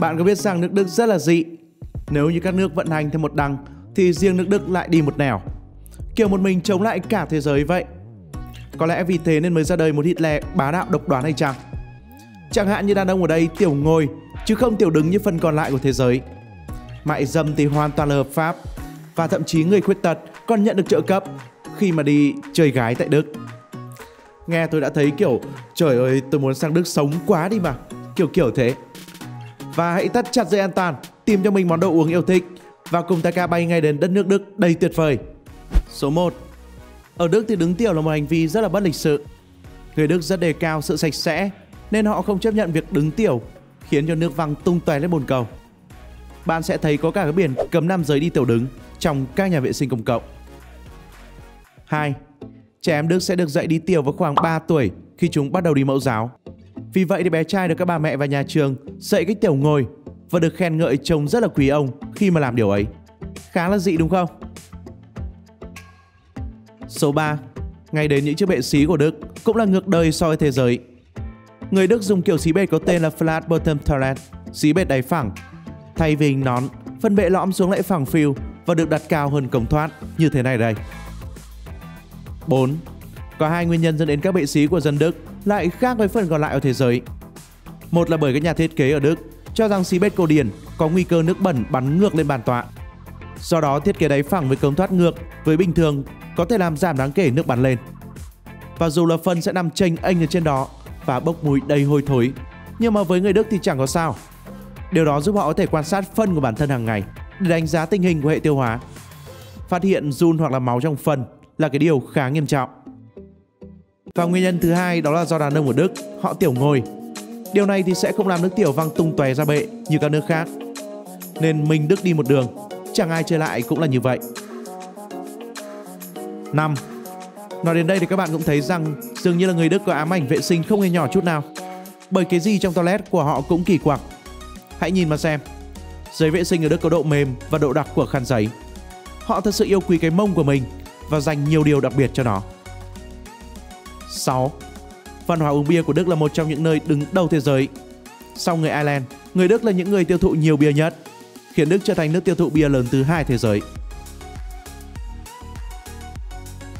Bạn có biết rằng nước Đức rất là dị. Nếu như các nước vận hành theo một đằng thì riêng nước Đức lại đi một nẻo. Kiểu một mình chống lại cả thế giới vậy. Có lẽ vì thế nên mới ra đời một Hitler bá đạo độc đoán hay chăng? Chẳng hạn như đàn ông ở đây tiểu ngồi chứ không tiểu đứng như phần còn lại của thế giới. Mại dâm thì hoàn toàn là hợp pháp và thậm chí người khuyết tật còn nhận được trợ cấp khi mà đi chơi gái tại Đức. Nghe tôi đã thấy kiểu trời ơi tôi muốn sang Đức sống quá đi mà, kiểu kiểu thế. Và hãy tắt chặt dây an toàn, tìm cho mình món đồ uống yêu thích và cùng Taka bay ngay đến đất nước Đức đầy tuyệt vời. Số 1 Ở Đức thì đứng tiểu là một hành vi rất là bất lịch sự. Người Đức rất đề cao sự sạch sẽ nên họ không chấp nhận việc đứng tiểu khiến cho nước văng tung tóe lên bồn cầu. Bạn sẽ thấy có cả cái biển cấm nam giới đi tiểu đứng trong các nhà vệ sinh công cộng. 2. Trẻ em Đức sẽ được dạy đi tiểu vào khoảng 3 tuổi khi chúng bắt đầu đi mẫu giáo. Vì vậy thì bé trai được các bà mẹ và nhà trường dạy cách tiểu ngồi và được khen ngợi trông rất là quý ông khi mà làm điều ấy. Khá là dị đúng không? Số 3. Ngay đến những chiếc bệ xí của Đức cũng là ngược đời so với thế giới. Người Đức dùng kiểu xí bệt có tên là Flat Bottom Toilet, xí bệt đáy phẳng. Thay vì hình nón, phần bệ lõm xuống lại phẳng phiu và được đặt cao hơn cổng thoát như thế này đây. 4. Có hai nguyên nhân dẫn đến các bệ xí của dân Đức lại khác với phần còn lại ở thế giới. Một là bởi các nhà thiết kế ở Đức cho rằng xí bết cổ điển có nguy cơ nước bẩn bắn ngược lên bàn tọa. Do đó thiết kế đáy phẳng với cống thoát ngược với bình thường có thể làm giảm đáng kể nước bắn lên. Và dù là phân sẽ nằm chênh anh ở trên đó và bốc mùi đầy hôi thối, nhưng mà với người Đức thì chẳng có sao. Điều đó giúp họ có thể quan sát phân của bản thân hàng ngày để đánh giá tình hình của hệ tiêu hóa. Phát hiện run hoặc là máu trong phân là cái điều khá nghiêm trọng. Và nguyên nhân thứ hai đó là do đàn ông ở Đức họ tiểu ngồi. Điều này thì sẽ không làm nước tiểu văng tung tóe ra bệ như các nước khác. Nên mình Đức đi một đường, chẳng ai chơi lại cũng là như vậy. 5. Nói đến đây thì các bạn cũng thấy rằng dường như là người Đức có ám ảnh vệ sinh không hề nhỏ chút nào. Bởi cái gì trong toilet của họ cũng kỳ quặc. Hãy nhìn mà xem. Giấy vệ sinh ở Đức có độ mềm và độ đặc của khăn giấy. Họ thật sự yêu quý cái mông của mình và dành nhiều điều đặc biệt cho nó. 6. Văn hóa uống bia của Đức là một trong những nơi đứng đầu thế giới. Sau người Ireland, người Đức là những người tiêu thụ nhiều bia nhất, khiến Đức trở thành nước tiêu thụ bia lớn thứ hai thế giới.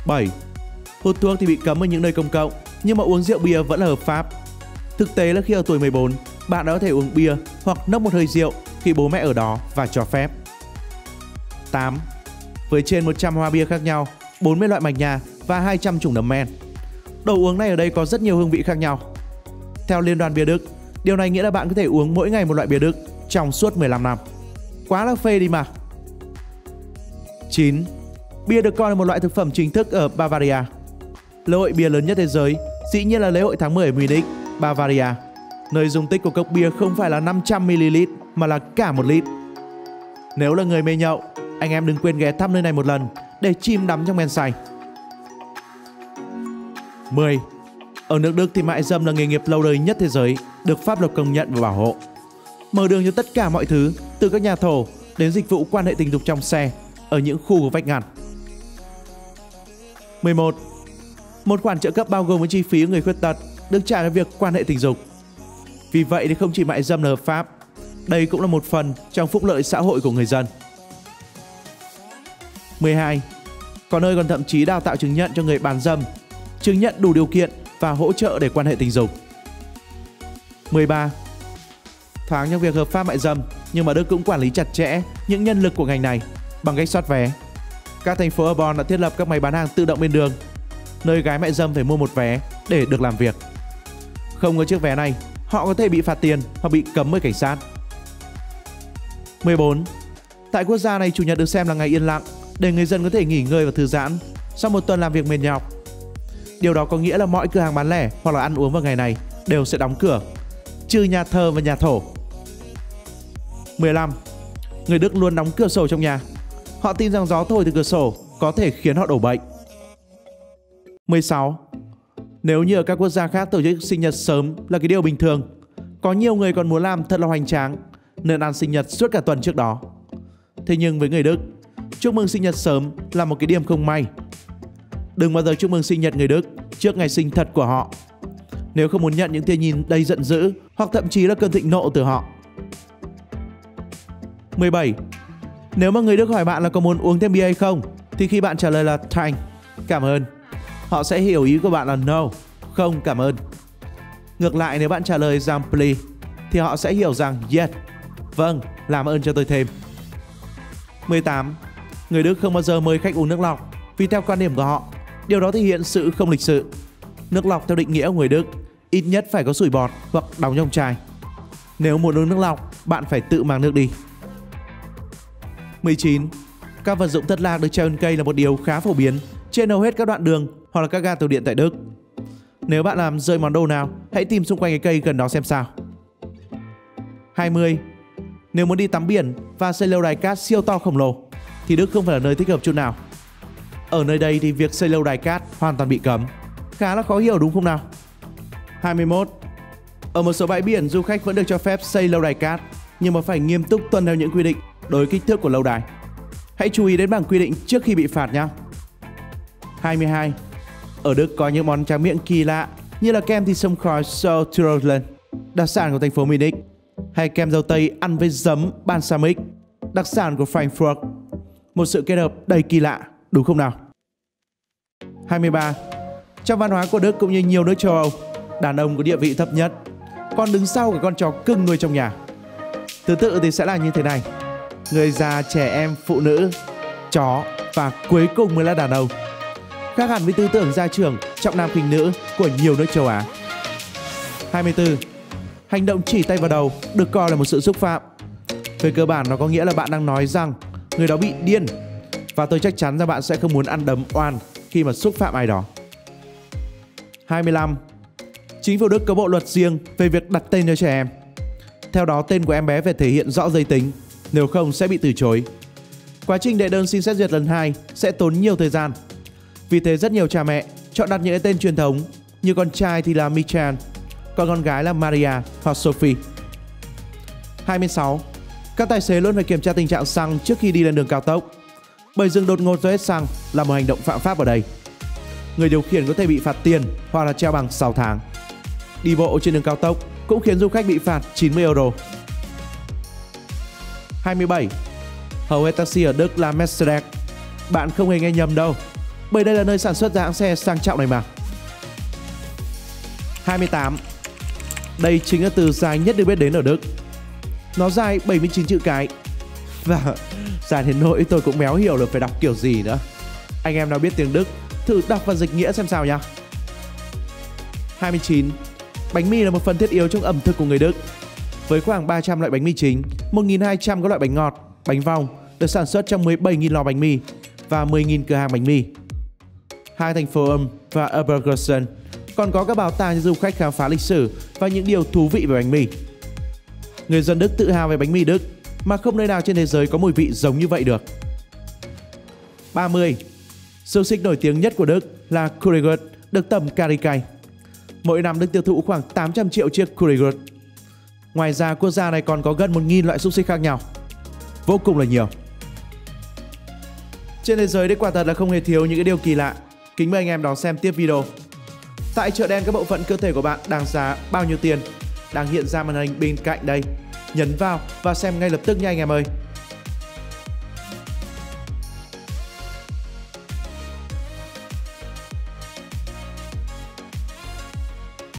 7. Hút thuốc thì bị cấm ở những nơi công cộng, nhưng mà uống rượu bia vẫn là hợp pháp. Thực tế là khi ở tuổi 14, bạn đã có thể uống bia hoặc nốc một hơi rượu khi bố mẹ ở đó và cho phép. 8. Với trên 100 hoa bia khác nhau, 40 loại mạch nhà và 200 chủng nấm men. Đồ uống này ở đây có rất nhiều hương vị khác nhau. Theo Liên đoàn Bia Đức, điều này nghĩa là bạn có thể uống mỗi ngày một loại bia Đức trong suốt 15 năm. Quá là phê đi mà. 9. Bia được coi là một loại thực phẩm chính thức ở Bavaria. Lễ hội bia lớn nhất thế giới dĩ nhiên là lễ hội tháng 10 ở Munich, Bavaria. Nơi dung tích của cốc bia không phải là 500ml mà là cả một lít. Nếu là người mê nhậu, anh em đừng quên ghé thăm nơi này một lần để chìm đắm trong men say. 10. Ở nước Đức thì mại dâm là nghề nghiệp lâu đời nhất thế giới, được pháp luật công nhận và bảo hộ. Mở đường cho tất cả mọi thứ, từ các nhà thổ đến dịch vụ quan hệ tình dục trong xe, ở những khu có vách ngăn. 11. Một khoản trợ cấp bao gồm với chi phí của người khuyết tật được trả cho việc quan hệ tình dục. Vì vậy thì không chỉ mại dâm là hợp pháp, đây cũng là một phần trong phúc lợi xã hội của người dân. 12. Có nơi còn thậm chí đào tạo chứng nhận cho người bán dâm, chứng nhận đủ điều kiện và hỗ trợ để quan hệ tình dục. 13. Thoáng trong việc hợp pháp mại dâm, nhưng mà Đức cũng quản lý chặt chẽ những nhân lực của ngành này bằng cách soát vé. Các thành phố ở đã thiết lập các máy bán hàng tự động bên đường, nơi gái mại dâm phải mua một vé để được làm việc. Không có chiếc vé này, họ có thể bị phạt tiền hoặc bị cấm bởi cảnh sát. 14. Tại quốc gia này chủ nhật được xem là ngày yên lặng để người dân có thể nghỉ ngơi và thư giãn sau một tuần làm việc mệt nhọc. Điều đó có nghĩa là mọi cửa hàng bán lẻ hoặc là ăn uống vào ngày này đều sẽ đóng cửa, trừ nhà thờ và nhà thổ. 15. Người Đức luôn đóng cửa sổ trong nhà. Họ tin rằng gió thổi từ cửa sổ có thể khiến họ đổ bệnh. 16. Nếu như ở các quốc gia khác tổ chức sinh nhật sớm là cái điều bình thường, có nhiều người còn muốn làm thật là hoành tráng nên ăn sinh nhật suốt cả tuần trước đó. Thế nhưng với người Đức, chúc mừng sinh nhật sớm là một cái điểm không may. Đừng bao giờ chúc mừng sinh nhật người Đức trước ngày sinh thật của họ. Nếu không muốn nhận những tia nhìn đầy giận dữ hoặc thậm chí là cơn thịnh nộ từ họ. 17. Nếu mà người Đức hỏi bạn là có muốn uống thêm bia hay không, thì khi bạn trả lời là thành, cảm ơn, họ sẽ hiểu ý của bạn là no, không cảm ơn. Ngược lại nếu bạn trả lời rằng please, thì họ sẽ hiểu rằng yes, vâng, làm ơn cho tôi thêm. 18. Người Đức không bao giờ mời khách uống nước lọc vì theo quan điểm của họ, điều đó thể hiện sự không lịch sự. Nước lọc theo định nghĩa của người Đức ít nhất phải có sủi bọt hoặc đóng trong chai. Nếu muốn uống nước lọc, bạn phải tự mang nước đi. 19. Các vật dụng thất lạc được treo trên cây là một điều khá phổ biến trên hầu hết các đoạn đường hoặc là các ga tàu điện tại Đức. Nếu bạn làm rơi món đồ nào, hãy tìm xung quanh cái cây gần đó xem sao. 20. Nếu muốn đi tắm biển và xây lâu đài cát siêu to khổng lồ, thì Đức không phải là nơi thích hợp chút nào. Ở nơi đây thì việc xây lâu đài cát hoàn toàn bị cấm. Khá là khó hiểu đúng không nào? 21. Ở một số bãi biển, du khách vẫn được cho phép xây lâu đài cát, nhưng mà phải nghiêm túc tuân theo những quy định đối kích thước của lâu đài. Hãy chú ý đến bảng quy định trước khi bị phạt nhé. 22. Ở Đức có những món tráng miệng kỳ lạ như là kem thịt sông khói Sauerland, đặc sản của thành phố Munich, hay kem dâu tây ăn với giấm balsamic, đặc sản của Frankfurt. Một sự kết hợp đầy kỳ lạ, đúng không nào? 23. Trong văn hóa của Đức cũng như nhiều nước châu Âu, đàn ông có địa vị thấp nhất, còn đứng sau của con chó cưng nuôi trong nhà. Thứ tự thì sẽ là như thế này. Người già, trẻ em, phụ nữ, chó và cuối cùng mới là đàn ông. Khác hẳn với tư tưởng gia trưởng trọng nam khinh nữ của nhiều nước châu Á. 24. Hành động chỉ tay vào đầu được coi là một sự xúc phạm. Về cơ bản nó có nghĩa là bạn đang nói rằng người đó bị điên và tôi chắc chắn rằng bạn sẽ không muốn ăn đấm oan khi mà xúc phạm ai đó. 25. Chính phủ Đức có bộ luật riêng về việc đặt tên cho trẻ em. Theo đó, tên của em bé phải thể hiện rõ giới tính, nếu không sẽ bị từ chối. Quá trình đệ đơn xin xét duyệt lần 2 sẽ tốn nhiều thời gian. Vì thế rất nhiều cha mẹ chọn đặt những cái tên truyền thống như con trai thì là Michan, còn con gái là Maria hoặc Sophie. 26. Các tài xế luôn phải kiểm tra tình trạng xăng trước khi đi lên đường cao tốc. Bởi dừng đột ngột do hết xăng là một hành động phạm pháp ở đây. Người điều khiển có thể bị phạt tiền hoặc là treo bằng 6 tháng. Đi bộ trên đường cao tốc cũng khiến du khách bị phạt 90 euro. 27. Hầu hết taxi ở Đức là Mercedes. Bạn không hề nghe nhầm đâu, bởi đây là nơi sản xuất ra hãng xe sang trọng này mà. 28. Đây chính là từ dài nhất được biết đến ở Đức. Nó dài 79 chữ cái. Và Già đến nỗi tôi cũng méo hiểu được phải đọc kiểu gì nữa. Anh em nào biết tiếng Đức, thử đọc và dịch nghĩa xem sao nha. 29. Bánh mì là một phần thiết yếu trong ẩm thực của người Đức. Với khoảng 300 loại bánh mì chính, 1.200 các loại bánh ngọt, bánh vòng được sản xuất trong 17.000 lò bánh mì và 10.000 cửa hàng bánh mì. Hai thành phố Ulm và Obergausen còn có các bảo tàng cho du khách khám phá lịch sử và những điều thú vị về bánh mì. Người dân Đức tự hào về bánh mì Đức mà không nơi nào trên thế giới có mùi vị giống như vậy được. 30. Siêu xích nổi tiếng nhất của Đức là Kurigurt được tầm cà cay. Mỗi năm Đức tiêu thụ khoảng 800 triệu chiếc Kurigurt. Ngoài ra, quốc gia này còn có gần 1.000 loại xúc xích khác nhau. Vô cùng là nhiều. Trên thế giới đấy quả thật là không hề thiếu những cái điều kỳ lạ. Kính mời anh em đón xem tiếp video. Tại chợ đen các bộ phận cơ thể của bạn đang giá bao nhiêu tiền? Đang hiện ra màn hình bên cạnh đây. Nhấn vào và xem ngay lập tức nha anh em ơi.